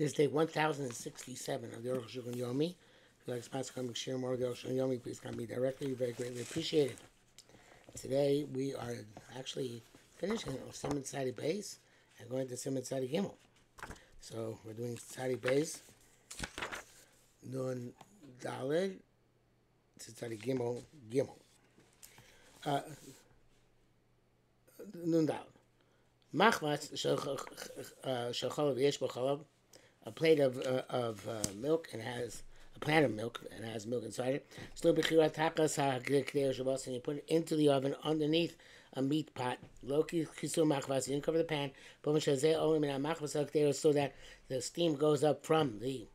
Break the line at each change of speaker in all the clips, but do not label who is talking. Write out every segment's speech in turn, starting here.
This is day 1067 of the Aruch Shulchan Yomi. If you'd like to sponsor coming share more of the Aruch Shulchan Yomi, please come me directly. We very greatly appreciate it. Today we are actually finishing Simon Sadi Base and going to Simon Sadi Gimel. So we're doing Sadi Base, Nun Daled, Sadi Gimel, Gimel. Uh, Nun Daled. Machmas shacholav yesh b'cholav, a plate of uh, of uh, milk and has a plant of milk and has milk inside it. Shabos, and you put it into the oven underneath a meat pot. Loki kisur machvas, you cover the pan. So that the steam goes up from the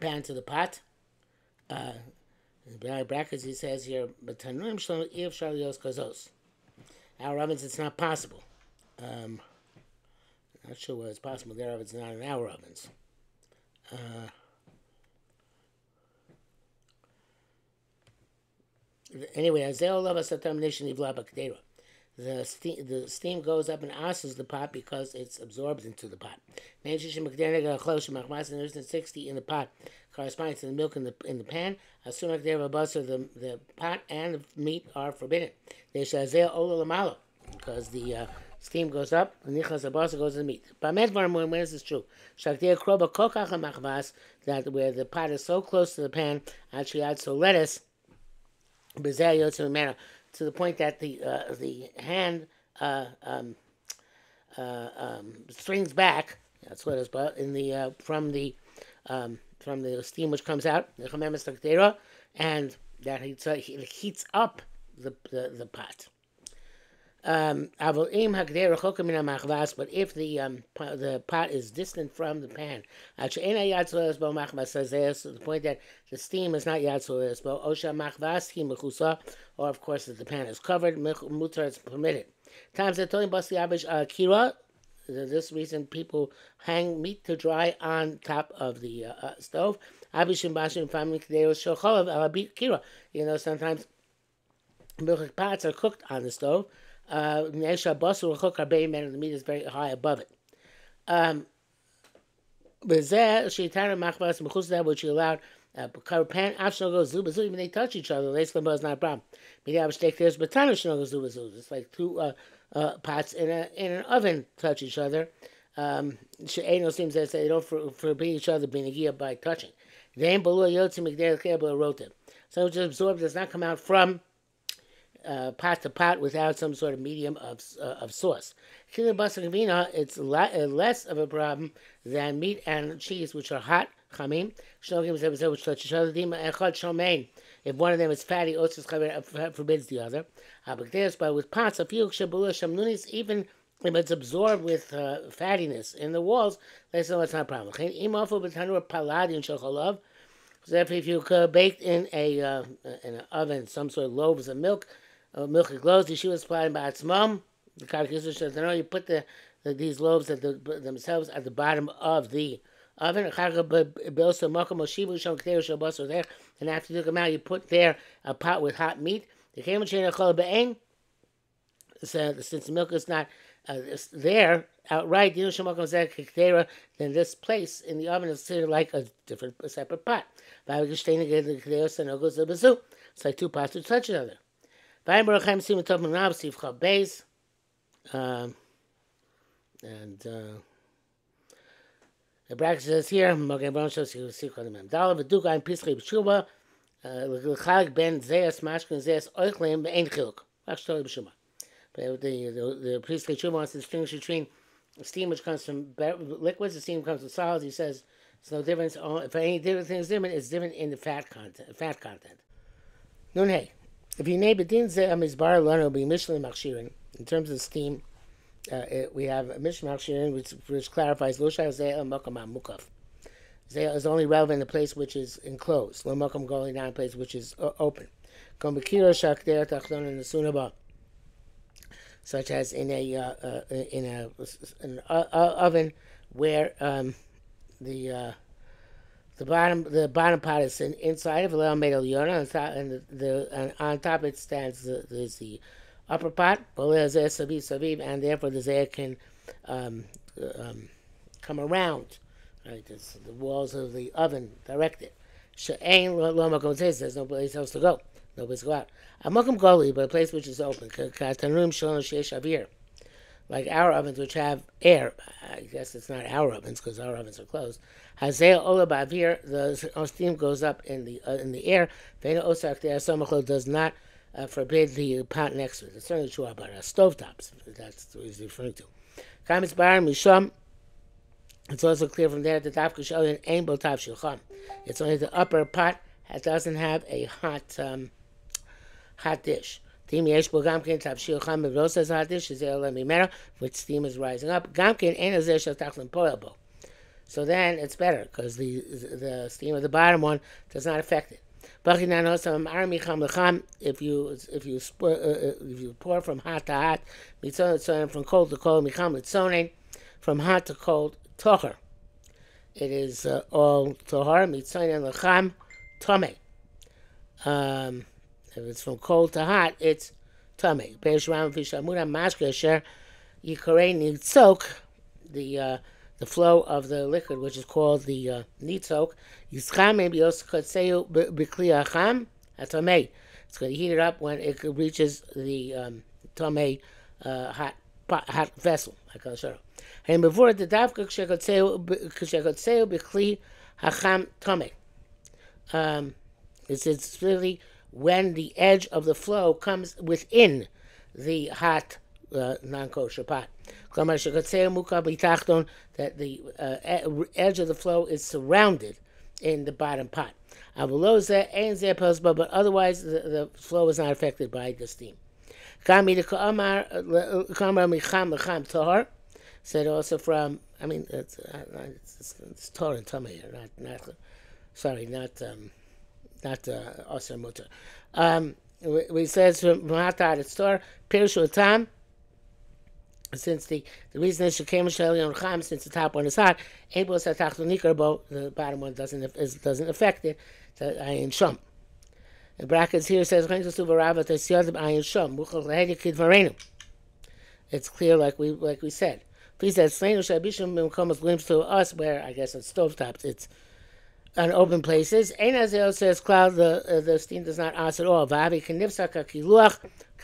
pan to the pot. Uh, in brackets, he says here, but tanuim shalom if shalios kazos. Our ovens, it's not possible. Um, not sure whether it's possible there if it's not in our ovens. Uh, anyway, Azel Lava Satam the steam, the steam goes up and asses the pot because it's absorbed into the pot. Manji McDermott Mahmoud and there's 60 in the pot corresponding to the milk in the in the pan. Assuming the the the pot and the meat are forbidden. They There's because the uh, steam goes up, and nichas abasa goes in the meat. Bamet when is this true? Shakdir kroba kokach machvas that where the pot is so close to the pan, actually adds so lettuce, bezer yotzim manner to the point that the uh, the hand uh, um, uh, um, strings back. That's what it's but in the uh, from the um, from the steam which comes out, and that heats, uh, heats up the, the, the pot. Um, but if the um, the pot is distant from the pan, to the point that the steam is not yatzol or of course that the pan is covered, mutar is permitted. Times that tolim basi abish uh, kira. This reason people hang meat to dry on top of the uh, uh, stove. Abishim bashim family kira. You know sometimes pots are cooked on the stove. Uh, the meat is very high above it. Um, which allowed uh, pan optional goes zuba even they touch each other. Lace limbo is not a problem. I mistake there's batana goes zuba zuba. It's like two uh, uh, pots in a in an oven touch each other. Um, She'eno seems say they don't for, forbid each other being a by touching. They ain't below yotzim migdal wrote it. So it's absorbed does not come out from uh, pot to pot without some sort of medium of, uh, of sauce. It's uh, less of a problem than meat and cheese, which are hot, chamim. If one of them is fatty, forbids the other. But with pots, even if it's absorbed with uh, fattiness in the walls, they say it's not a problem. So if you bake in a uh, in an oven some sort of loaves of milk, uh, milk Yeshua supplying by its mom. The Karakisha says, "No, you put the, the, these loaves at the, themselves at the bottom of the oven. And after you took them out, you put there a pot with hot meat. The so since the milk is not uh, there outright, then this place in the oven is considered like a different, a separate pot. It's like two pots to touch each other. Um, and uh, the bracket says here, Mogen Baruch Shos Sivcha Lemem. Dalav V'duka Im Pischi B'shuba. L'chalik ben Zeyas Mashkin Zeyas Oichlim Be'en Chiluk. V'ach B'shuba. But the, the, the priestly Shuba wants to distinguish between steam which comes from liquids, the steam comes from solids. He says it's no difference. If any different thing is different, it's different in the fat content. Fat content. Nun hey. In terms of steam, uh, it, we have mishlim machshirin, which, which clarifies lo zeh makam mukaf. Zeh is only relevant in the place which is enclosed. Lo going down a place which is uh, open. In. Such as in a uh, uh, in a an oven where um, the uh, the bottom, the bottom part is in, inside of a made of yona, and, top, and the, the and on top it stands the, there's the upper part, and therefore the zayah can um, um, come around Right, the walls of the oven directed. She'ain lo makom there's no place else to go. No place to go out. A makom goli, but a place which is open. Katanum shalom sheyesh avir. Like our ovens, which have air. I guess it's not our ovens because our ovens are closed. Hazeh ola ba'avir, the steam goes up in the uh, in the air. Vena osak does not uh, forbid the pot next to it. It's certainly true about uh, stove tops. That's what he's referring to. Kamis bar misham. It's also clear from there that Dafka Shalin ain't Botav. It's only the upper pot that doesn't have a hot um, hot dish. Tim yesh bo gamkin tav shilcham bevlos hot dish is el mimera, which steam is rising up. Gamkin ain't as shel tachlim poelbo. So then it's better because the the steam of the bottom one does not affect it. If you if you uh, uh, if you pour from hot to hot, from cold to cold, from hot to cold, tocher. It is uh, all tohar mitzayin lecham tame. Um, because it's from cold to hot, it's tummy. The uh, the flow of the liquid, which is called the nitzok. uh, nitzok, it's going to heat it up when it reaches the tummy uh, hot hot vessel. I can show. And before the davka. Um, it's it's really when the edge of the flow comes within the hot uh, non-kosher pot. That the uh, edge of the flow is surrounded in the bottom pot. But otherwise, the, the flow is not affected by the steam. Uh, uh, said also from, I mean, it's, uh, it's, it's Torah and Tumah here, not, not, sorry, not, um, not uh, Osir Mutter. Um, we says from Mahatar, it's Torah, Pirshu Tam, since the, the reason is Shekem Sheli on Cham, since the top one is hot, Able Satachto Nikarbo, the bottom one doesn't is, doesn't affect it, the Ayin Shum. The brackets here says It's clear, like we like we said. Please said, "Sleinu comes glimpse to us where I guess it's stovetops. It's on open places. Ein Azel says cloud the uh, the steam does not ask at all. Vavi kanivsaka kiluach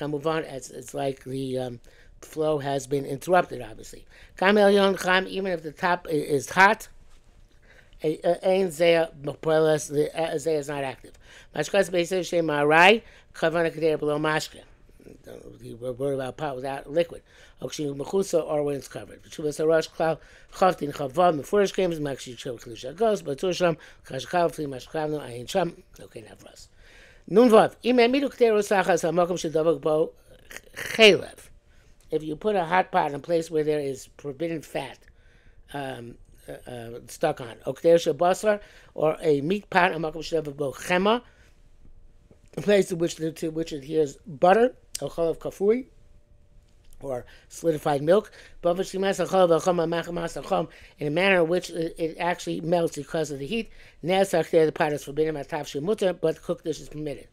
move on. It's it's like the um, flow has been interrupted. Obviously, kamel yon cham even if the top is hot. Ein zeh the zeh is not active. Mashkas beisav shem marai kavana kader below mashka we're worried about pot without liquid. Okshin mechusa or when it's covered. B'tshuvas harash klal chavtin chavav mefurish games makshi chov kedusha goes but tusham kashkav fli mashkavnu ayin sham okay now for us. Nun vav im emidu hamakom bo. If you put a hot pot in a place where there is forbidden fat um, uh, uh, stuck on, okter shabasar, or a meat pot, hamakom shedavak bo chema, a place to which to which adheres butter of kafui, or solidified milk, in a manner in which it actually melts because of the heat. The pot is forbidden but cooked dish is permitted.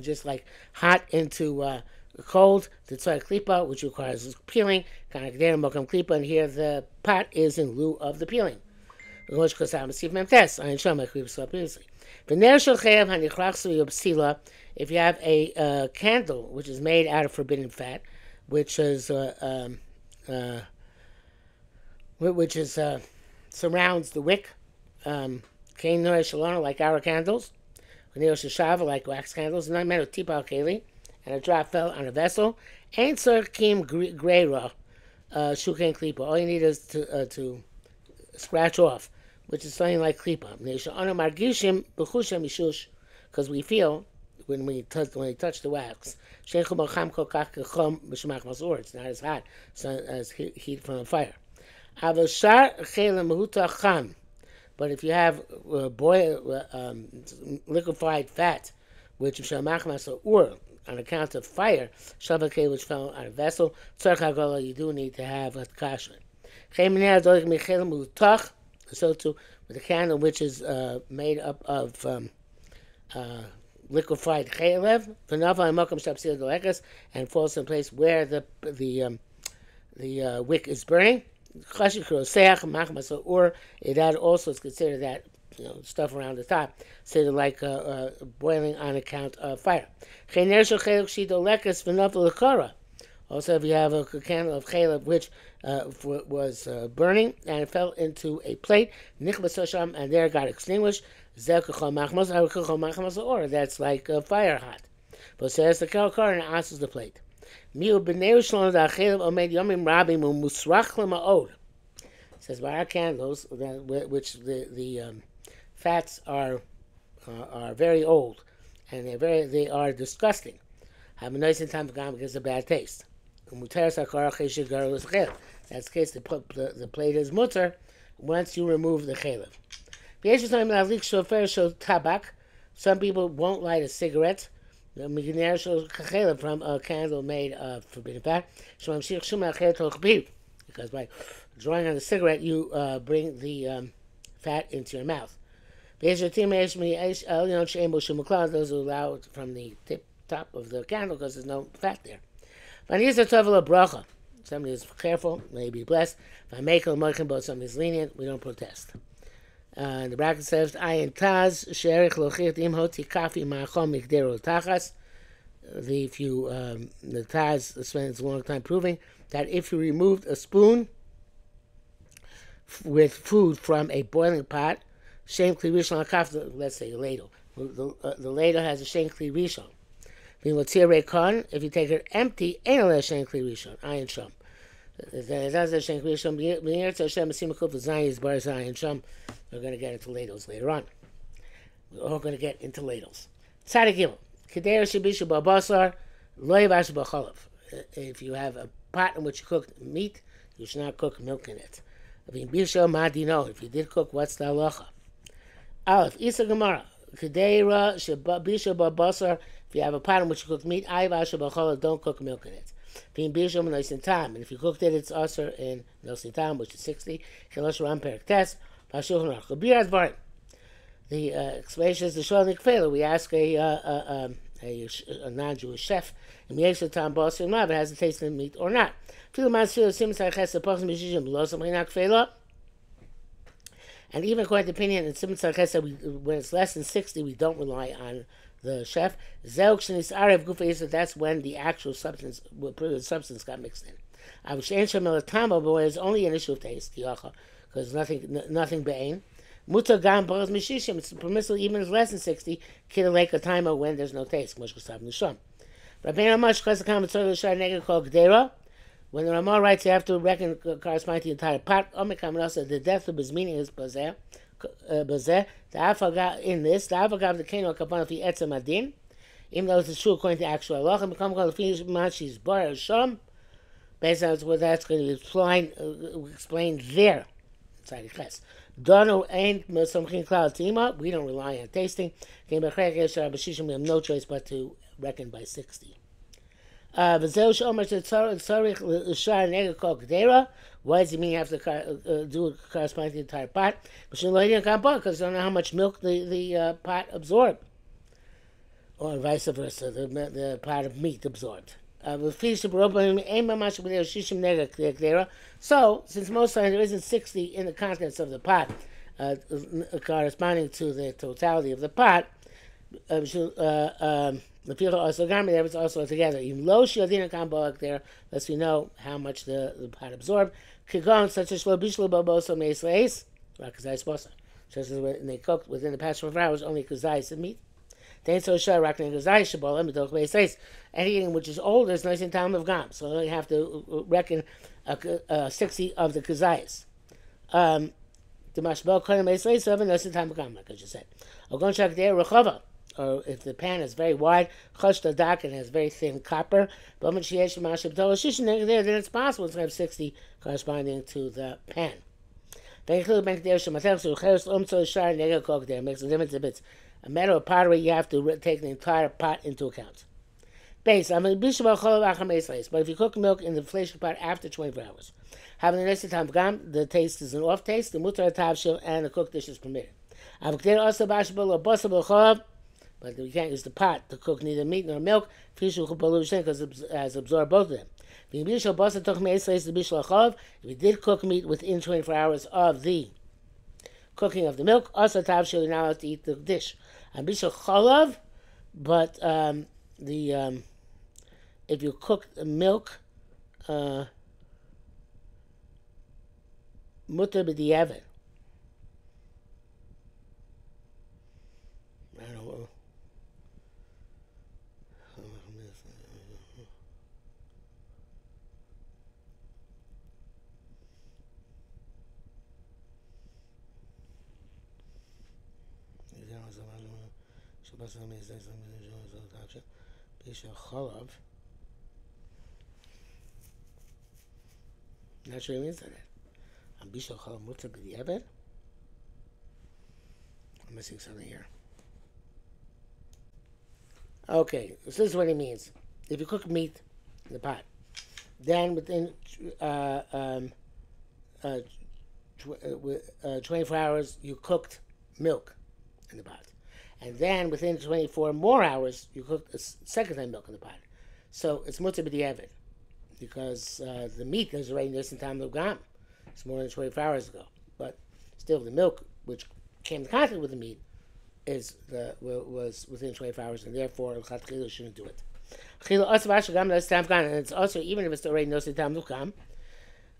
Just like hot into uh, cold, the tzar klipa, which requires peeling, and here the pot is in lieu of the peeling. If you have a uh, candle which is made out of forbidden fat, which is uh, um, uh, which is uh, surrounds the wick, um, like our candles, like wax candles, and I meant a tipal keli, and a drop fell on a vessel. Ain't sir kim greira uh, shuken klipa. All you need is to to scratch off, which is something like klipa. Because we feel when we touch when we touch the wax. It's not as hot so as heat from a fire. But if you have uh, boil, uh, um, liquefied fat, which or on account of fire, shavake which fell on a vessel, you do need to have a kashman. So too with a candle which is uh, made up of um, uh, liquefied chaylev, v'nava imakam shapsil dolekas, and falls in place where the the um, the uh, wick is burning. or that also is considered that you know stuff around the top, say like uh, uh, boiling on account of fire. Also, if you have a candle of chaylev which uh, was uh, burning and fell into a plate, and there got extinguished, or that's like uh, fire hot. But says the kalkar and asks the plate. Says by our candles, which the the um, fats are uh, are very old, and they're very they are disgusting. Have a nice time because of bad taste. That's the case. The, the, the plate is mutter once you remove the chalev. Some people won't light a cigarette The from a candle made of forbidden fat. Because by drawing on the cigarette, you uh, bring the um, fat into your mouth. Those who allow it from the tip top of the candle because there's no fat there. Somebody is careful, may be blessed. If I make a but somebody is lenient, we don't protest. Uh, the bracket says, "I Ayin Taz, Sherich Lochit Im Hoti Kafi Ma'achom Mikdero Tachas. The, if you, um, the Taz spends a long time proving that if you removed a spoon with food from a boiling pot, Shem Kli Rishon Kaf, let's say a ladle. The, uh, the ladle has a Shem Kli Rishon. If you take it empty, ain't a Shem Kli Rishon, Ayin Shom. We're going to get into ladles later on. We're all going to get into ladles. Tzaddik uh, If you have a pot in which you cook meat, you should not cook milk in it. If you did cook, what's the halacha? Aleph, Isa Gemara. Kedera Bisha Babasar. If you have a pot in which you cook meat, don't cook milk in it. Being bishom and time, and if you cooked it, it's also in nosin time, which is sixty. Shalosh ram perik test. The uh, explanation is the shol nikfela. We ask a, uh, uh, um, a, a, non-Jewish chef, and ask time boss and it has a taste of meat or not. And even according to opinion in Simon when it's less than 60, we don't rely on the chef. That's when the actual substance, substance got mixed in. But it's only an issue of taste, because nothing, nothing be'ain. Muta gam baraz mishishim. It's permissible even if less than sixty. Kidalek a timer when there's no taste. Mosh kasav nisham. Rabbeinu Amash chesakam mitzvah l'shar neged kol gdera. When the Ramah writes, you have to reckon corresponding to the entire pot. Omikam also the death of his meaning is bazeh. Bazeh. The afaga in this. The afaga the keno kapan fi etzem adin. Even though it's true according to actual halacha, become called fi machis bar sham. Based on what that's going to be explained, uh, explained there. Dono ain't something cloud tima. We don't rely on tasting. We have no choice but to reckon by sixty. Uh, why does he mean you have to uh, do it corresponding entire pot? Because you don't know how much milk the, the uh, pot absorbed. Or vice versa, the, the pot of meat absorbed. So, since most times there isn't 60 in the contents of the pot, uh, corresponding to the totality of the pot, uh, uh um, the pira also garment there was also together. Kambalak there we know how much the, the pot absorbed. Such as rakazais bosa. Just as when they cooked within the past four hours, only kazais of meat. Anything which is old is nice in time of gam, so you have to uh, reckon uh, uh, sixty of the kazais. Um, the mashbel kohen meis leis seven nice in time of gam, like I just said. Ogon shak there rechava or if the pan is very wide, chosh dak and has very thin copper, but when she has mashab there, then it's possible to have 60 corresponding to the pan. Makes a difference if it's a matter of pottery, you have to take the entire pot into account. Base, I'm mean, but if you cook milk in the inflation pot after 24 hours, having the next time gam, the taste is an off taste, the mutar tavshil, and the cooked dish is permitted. But we can't use the pot to cook neither meat nor milk, because it has absorbed both of them. If you did cook meat within 24 hours of the cooking of the milk, also tavshil, you're not allowed to eat the dish. And bishul chalav, but um, the um, if you cook the milk, uh, mutter b'di'evet. I don't know. Chalav. Not sure means that. Chalav. I'm missing something here. Okay, so this is what it means. If you cook meat in the pot, then within uh, um, uh, tw- uh, 24 hours you cooked milk in the pot. And then within 24 more hours you cook a second time milk in the pot. So it's mutter b'di'evet because uh, the meat is already in time of gam. It's more than 24 hours ago. But still, the milk, which came in contact with the meat, is the was within 24 hours, and therefore Chatchila shouldn't do it. And it's also even if it's already nosid tam lukam.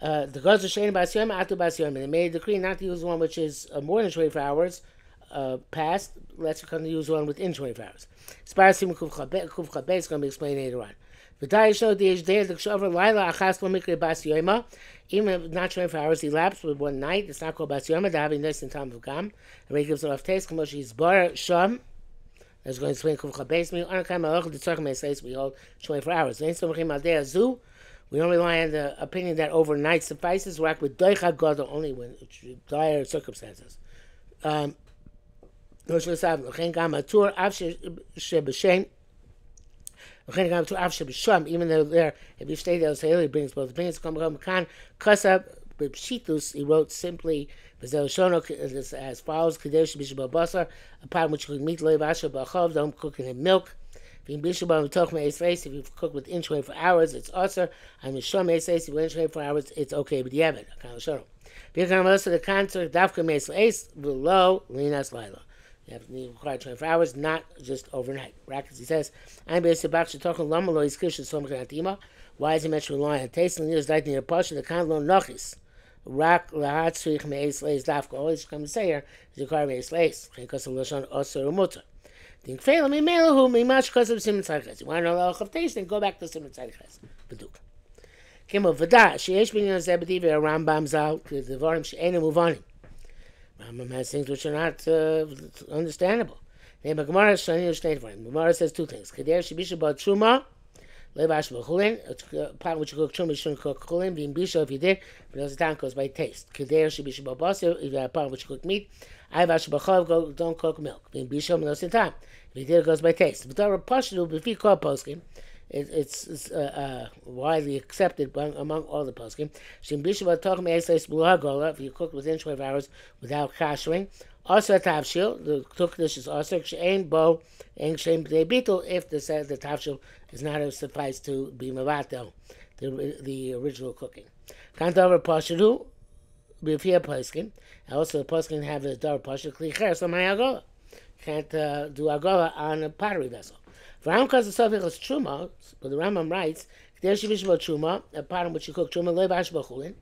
Uh, the gods of shein basyom atu basyom, and they made a decree not to use one which is uh, more than 24 hours uh, past. Let's use one within 24 hours. Sparasim kuv chabe is going to be explained later on. Even if not 24 hours elapsed with one night, it's not called bas. They're having this in time of gam. And it gives it off taste. Kamosh is bar sham. That's going to explain kuv chabes. Me on kam alach the tzarchim esays we hold 24 hours. Then somachim al dei zu. We don't rely on the opinion that overnight suffices. We act with doicha gadol only when dire circumstances. Um, even though there, if you stay there, he brings both opinions. Come kasab b'pshitus. He wrote simply as follows: b'shabal basar, upon which you can loy vasha b'achov. Don't cook in milk. If you cook with inch for hours, it's usher. I'm mishom eisreis. If you inch for hours, it's okay. Most of the concert dafka meis You have to require 24 hours, not just overnight. Brackets, he says, I'm based about talking lamalo is kishin som Why is he mentioned relying on taste and years like the pasha the kan lo nachis. Rak lahat srich meis leis dafka. All he's come to say here is require meis leis. Because of lashon osir umuta. Think fail me melahu me much because of simon tzarches. You want to know the of taste, then go back to simon tzarches. Beduk. Kimmel v'da, sheyesh bin yon zebedivi a Rambam zal, the dvarim she'enu muvanim. Rambam has things which are not uh, understandable. The Gemara says two things. Kader shibisha ba truma, levash b'chulin. A pot which you cook truma, you shouldn't cook chulin. Being bisha, if you did, but the time goes by taste. Kader shibisha ba basir. If you have a pot which you cook meat, ayvash b'chol, don't cook milk. Being bisha, the time. If you did, it goes by taste. But there are pashtu b'fi kol poskim it, it's, it's uh, uh, widely accepted by, among all the poskim. If you cook within 12 hours without kashering, also tavshil, the cooked dish is also she'ain bo and she'ain betel if the the tavshil is not suffice to be mavatel, the the original cooking. Can't over pashadu b'fia poskim. Also, the poskim have a dar pashadu klicher so my agola. Can't uh, do agola on a pottery vessel. Ram cause the truma, but the Rambam writes, "There should be truma, a part in which you cook truma levash b'chulin.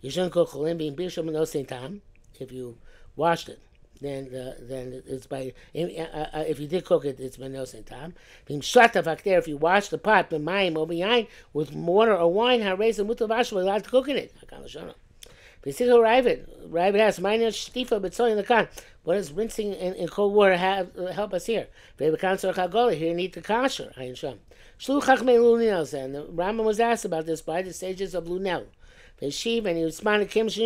You shouldn't cook chulin being bisham no same time. If you washed it, then uh, then it's by uh, uh, if you did cook it, it's by no same time. Being shata there, if you wash the pot b'mayim or behind with water or wine, how raise the mutavash allowed to cook in it. Basically, Raavad, Raavad has minus shtifa b'tzoyin the kan. What does rinsing in, in cold water have, uh, help us here? Here you need the kasher. And the Rambam was asked about this by the sages of Lunel. And he responded, Kim. Since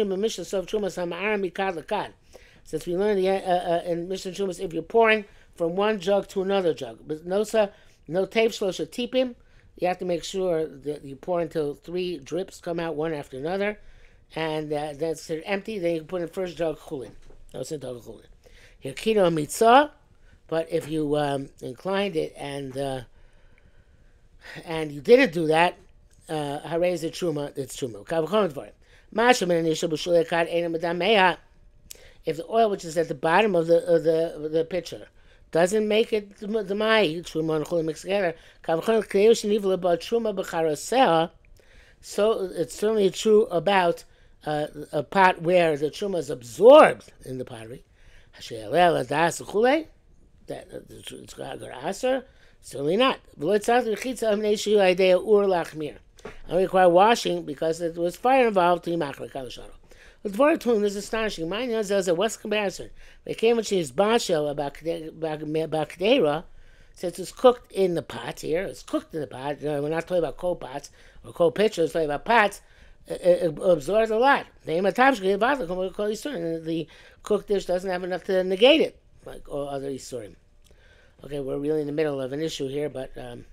we learned the, uh, uh, in Mishnah Chumas, if you're pouring from one jug to another jug, but no sir, no tape shlosha tipim, you have to make sure that you pour until three drips come out one after another, and uh, that's empty. Then you can put in first jug chulin. No, it's chulin. Yakino mitzvah, but if you um, inclined it and uh, and you didn't do that, uh, harez the truma, it's truma. If the oil which is at the bottom of the of the of the pitcher doesn't make it the mai truma and chulin mixed together, shenivel about truma. So it's certainly true about uh, a pot where the truma is absorbed in the pottery. That uh, it's got. Certainly not. And require washing because it was fire involved to Yimachra Kalasharo. The Dvorah Tum is astonishing. Mine knows there's a West comparison. They came with she's Bashel about Bakdera, since it's cooked in the pot here, it's cooked in the pot. You know, we're not talking about coal pots or coal pitchers, we're talking about pots. It, absorbs a lot. The cooked dish doesn't have enough to negate it, like all other Isurim. Okay, we're really in the middle of an issue here, but um,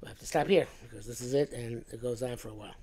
we'll have to stop here because this is it and it goes on for a while.